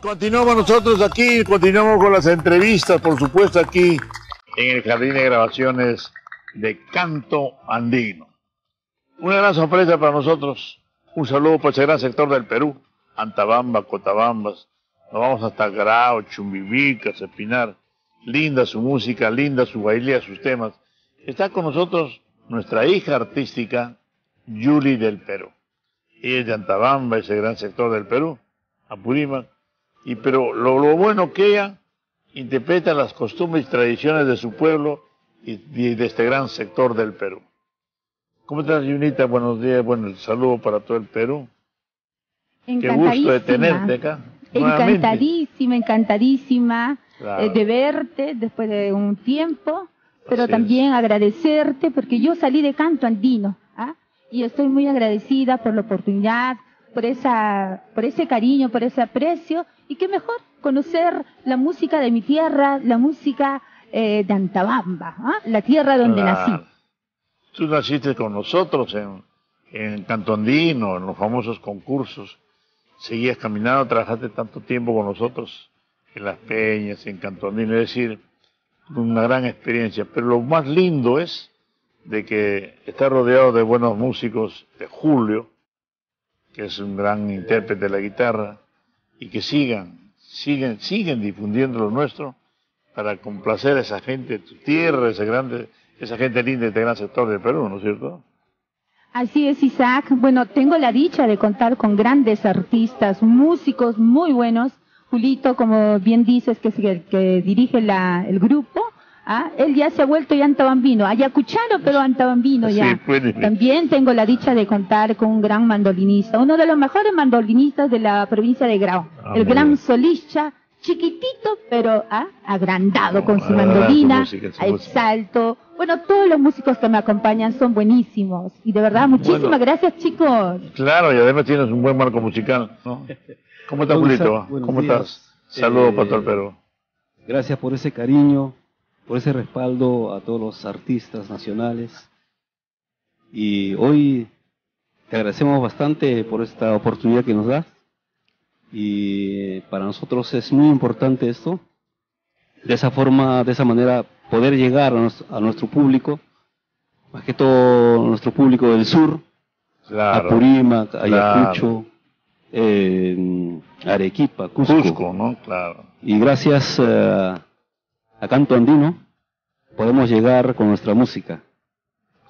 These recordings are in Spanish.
Continuamos nosotros aquí, continuamos con las entrevistas, por supuesto, aquí en el Jardín de Grabaciones de Canto Andino. Una gran sorpresa para nosotros. Un saludo para ese gran sector del Perú, Antabamba, Cotabambas. Nos vamos hasta Grau, Chumbivica, Espinar. Linda su música, linda su baile, sus temas. Está con nosotros nuestra hija artística, Yuli del Perú. Ella es de Antabamba, ese gran sector del Perú, Apurímac. Y pero lo, lo bueno que ella interpreta las costumbres y tradiciones de su pueblo y, y de este gran sector del Perú. ¿Cómo estás, Yunita? Buenos días, bueno, el saludo para todo el Perú. Qué gusto de tenerte acá. nuevamente. Encantadísima, encantadísima Claro. eh, de verte después de un tiempo, pero Así también agradecerte porque yo salí de canto andino ¿ah? y estoy muy agradecida por la oportunidad, por esa, por ese cariño, por ese aprecio y qué mejor conocer la música de mi tierra, la música eh, de Antabamba, ¿ah? la tierra donde nací. Tú naciste con nosotros en, en Canto Andino, en los famosos concursos. Seguías caminando, trabajaste tanto tiempo con nosotros en las peñas, en Canto Andino, es decir, una gran experiencia. Pero lo más lindo es de que está rodeado de buenos músicos, de Julio, que es un gran intérprete de la guitarra, y que sigan, siguen, siguen difundiendo lo nuestro para complacer a esa gente de tu tierra, esa grande, esa gente linda de este gran sector del Perú, ¿no es cierto? Así es, Isaac. Bueno, tengo la dicha de contar con grandes artistas, músicos muy buenos. Julito, como bien dices, que que dirige la, el grupo, ¿ah? él ya se ha vuelto ya antabambino, ayacuchano, pero antabambino Sí, ya. pues. También tengo la dicha de contar con un gran mandolinista, uno de los mejores mandolinistas de la provincia de Grau, Ah, el gran solista, chiquitito, pero ¿ah? agrandado con su Ah, mandolina, música. salto. Bueno, todos los músicos que me acompañan son buenísimos. Y de verdad, muchísimas Bueno. gracias, chicos. Claro, y además tienes un buen marco musical, ¿no? ¿Cómo estás, Julito? ¿Cómo días. estás? Saludos Eh, para todo el Perú. Gracias por ese cariño, por ese respaldo a todos los artistas nacionales. Y hoy te agradecemos bastante por esta oportunidad que nos das. Y para nosotros es muy importante esto. De esa forma, de esa manera, poder llegar a, nuestro público, más que todo nuestro público del sur, Claro. Apurímac, Claro. Ayacucho, eh, Arequipa, Cusco. Cusco, ¿no? Claro. Y gracias eh, a Canto Andino podemos llegar con nuestra música.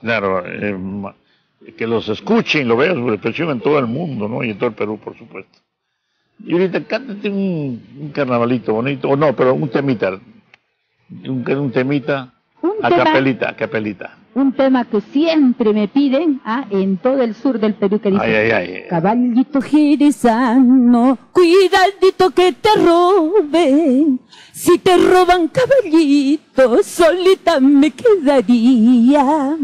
Claro, eh, que los escuchen, lo vean, su expresión en todo el mundo, ¿no? Y en todo el Perú, por supuesto. Y ahorita cántate un, un carnavalito bonito, o no, pero un temita, un temita, Un a tema, capelita, capelita. un tema que siempre me piden ¿ah? en todo el sur del Perú que dice Ay, ay, ay. Caballito girizano, cuidadito que te roben. Si te roban caballito, solita me quedaría.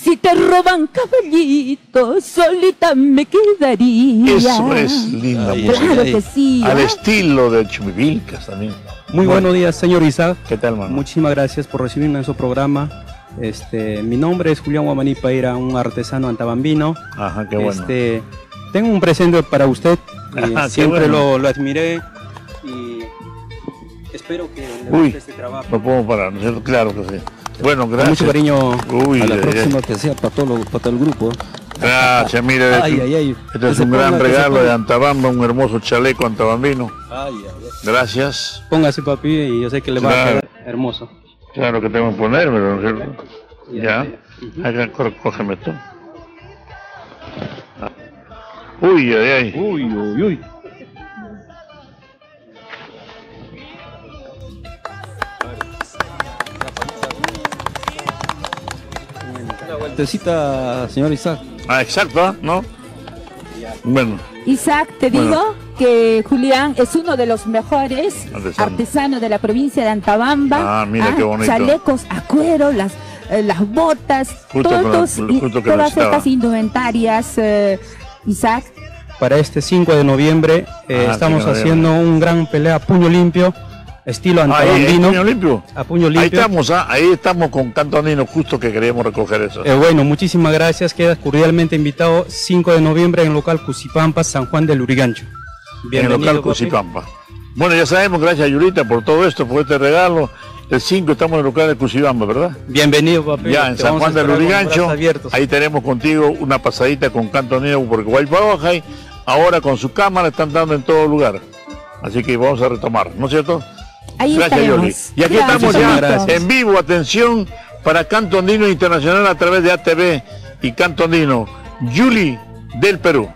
Si te roban caballito, solita me quedaría. Eso es linda Ay, música. Claro que sí. Al ¿ah? estilo de Chumivilcas también. Muy buenos días, señor Isaac. ¿Qué tal, mano? Muchísimas gracias por recibirme en su programa. Este, mi nombre es Julián Guamaní Paira, un artesano antabambino. Ajá, qué bueno. Este, tengo un presente para usted. Ajá, qué siempre bueno. lo, lo admiré y espero que le Uy, guste este trabajo. No podemos parar, ¿no es cierto? Claro que sí. Bueno, Con gracias. mucho cariño. Uy, a la ay, próxima ay. que sea para todo, para todo el grupo. Gracias, mire. Ay, ay, ay. Este es un gran regalo de Antabamba, un hermoso chaleco antabambino. Ay, ay, ay. Gracias. Póngase papi y yo sé que le va a quedar hermoso. Claro que tengo que ponérmelo, ¿no es cierto? Ya. Acá, có- cógeme tú. Ah. Uy, ay, ay. Uy, uy, uy. Una vueltecita, señor Isaac. Ah, exacto, ¿ah? ¿no? Bueno, Isaac, te Bueno. digo que Julián es uno de los mejores Artesano. artesanos de la provincia de Antabamba. Ah, mira qué bonito. Chalecos a cuero, las, eh, las botas, Justo todos, con- y todas estas indumentarias, eh, Isaac. Para este 5 de noviembre eh, Ah, estamos 5 de haciendo un gran pelea puño limpio, estilo ahí, antabambino. puño limpio. A puño Ahí limpio. estamos, ¿ah? ahí estamos con Canto Andino, justo que queríamos recoger eso. Eh, bueno, muchísimas gracias. Quedas cordialmente invitado 5 de noviembre en el local Cusipampa, San Juan del Urigancho. en el local papi. Cusipampa. Bueno, ya sabemos, gracias Yurita por todo esto, por este regalo. El 5 estamos en el local de Cusibamba, ¿verdad? Bienvenido, papel. Ya, en Te San Juan del Lurigancho. Ahí tenemos contigo una pasadita con Canto Andino, porque Guaypabajay ahora con su cámara están dando en todo lugar. Así que vamos a retomar, ¿no es cierto? Ahí Gracias, Yoli. Y aquí Gracias, estamos ya en vivo, atención, para Canto Andino Internacional a través de ATV y Canto Andino. Yuli del Perú.